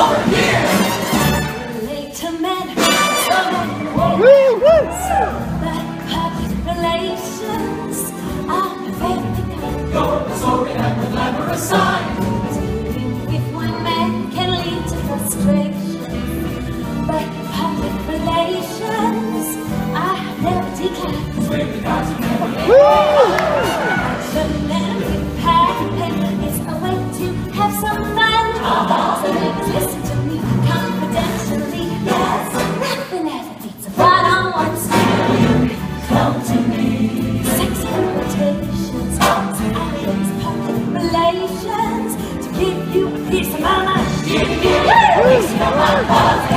over here. Relate to men. Woo, woo. Relations the story and the glamorous side. One man can lead to frustration, but public relations never. Woo! Is a way to have some. Peace.